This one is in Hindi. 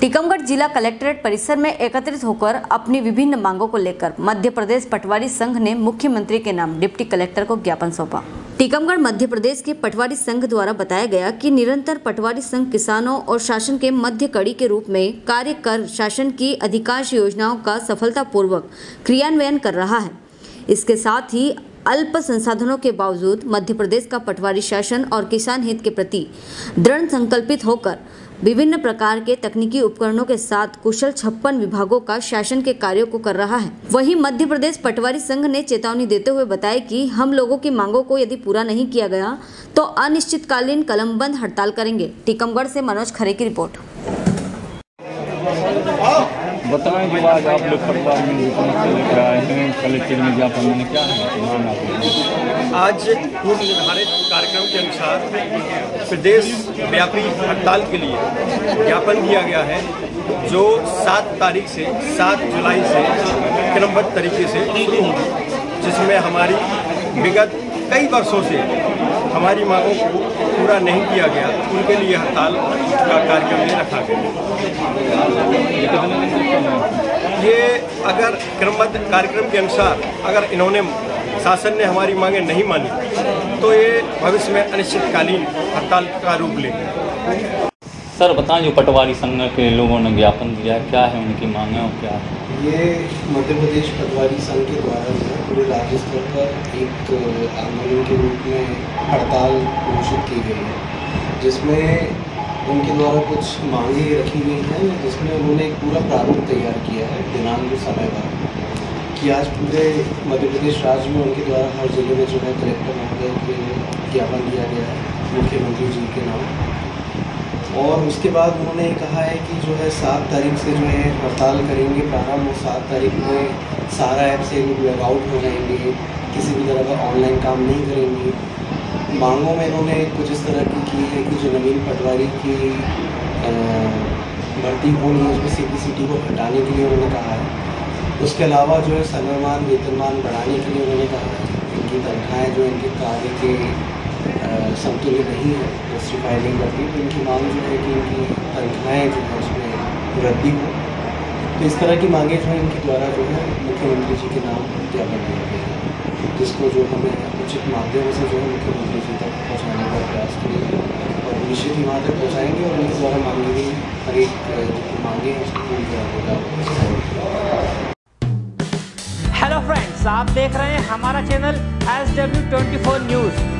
टीकमगढ़ जिला कलेक्ट्रेट परिसर में एकत्रित होकर अपनी विभिन्न मांगों को लेकर मध्य प्रदेश पटवारी संघ ने मुख्यमंत्री के नाम डिप्टी कलेक्टर को ज्ञापन सौंपा। टीकमगढ़ मध्य प्रदेश के पटवारी संघ द्वारा बताया गया कि निरंतर पटवारी संघ किसानों और शासन के मध्य कड़ी के रूप में कार्य कर शासन की अधिकांश योजनाओं का सफलतापूर्वक क्रियान्वयन कर रहा है। इसके साथ ही अल्प संसाधनों के बावजूद मध्य प्रदेश का पटवारी शासन और किसान हित के प्रति दृढ़ संकल्पित होकर विभिन्न प्रकार के तकनीकी उपकरणों के साथ कुशल छप्पन विभागों का शासन के कार्यों को कर रहा है। वहीं मध्य प्रदेश पटवारी संघ ने चेतावनी देते हुए बताया कि हम लोगों की मांगों को यदि पूरा नहीं किया गया तो अनिश्चितकालीन कलमबंद हड़ताल करेंगे। टीकमगढ़ से मनोज खरे की रिपोर्ट। बताएँ जो आज आप लोग पटवार में जो समस्या लेकर आए हैं, कलेक्टर में ज्ञापन मैंने क्या है? आज पूर्व निर्धारित कार्यक्रम के अनुसार प्रदेश व्यापी हड़ताल के लिए ज्ञापन दिया गया है, जो सात तारीख से, सात जुलाई से क्रमबद्ध तरीके से शुरू होगी, जिसमें हमारी विगत कई वर्षों से हमारी मांगों को पूरा नहीं किया गया। उनके लिए हड़ताल का कार्यक्रम में रखा गया। ये अगर क्रमबद्ध कार्यक्रम के अनुसार अगर इन्होंने शासन ने हमारी मांगें नहीं मानी तो ये भविष्य में अनिश्चितकालीन हड़ताल का रूप लेंगे। सर, बताएँ जो पटवारी संघ के लोगों ने ज्ञापन दिया है, क्या है उनकी मांगें और क्या है? ये मध्य प्रदेश पटवारी संघ के द्वारा जो है पूरे राज्य स्तर पर एक आंदोलन के रूप में हड़ताल घोषित की गई है, जिसमें उनके द्वारा कुछ मांगे रखी गई हैं, जिसमें उन्होंने एक पूरा प्रारूप तैयार किया है, दिनांक समय पर, कि आज पूरे मध्य प्रदेश राज्य में उनके द्वारा हर ज़िले में जो है कलेक्टर महोदय के ज्ञापन दिया गया है, मुख्यमंत्री जी के नाम। और उसके बाद उन्होंने कहा है कि जो है सात तारीख से जो है हड़ताल करेंगे प्रारंभ, और सात तारीख में सारा ऐप से लोग लॉग आउट हो जाएँगे, किसी भी तरह का ऑनलाइन काम नहीं करेंगे। मांगों में इन्होंने कुछ इस तरह की की है कि जो नवीन पटवारी की भर्ती होनी है उसमें सी सी टी को हटाने के लिए उन्होंने कहा है। उसके अलावा जो है समयमान वेतनमान बढ़ाने के लिए उन्होंने कहा है। इनकी तनख्वाहें जो इनके कार्य के समतुल्य नहीं है जस्टिफाई नहीं करती तो इनकी मांग जो है कि इनकी तनख्वाहें जो है उसमें वृद्धि हो। तो इस तरह की मांगे जो है इनके द्वारा जो है मुख्यमंत्री जी के नाम ज्ञापन दिया गया है, जिसको जो हमें उचित माध्यम से जो है मुख्यमंत्री जी तक पहुँचाने का प्रयास करेंगे और निश्चित ही वहाँ तक पहुँचाएँगे और उनके द्वारा मांगी गई हर एक जो मांगे हैं उसको पूरी का हेलो फ्रेंड्स आप देख रहे हैं हमारा channel S W twenty four news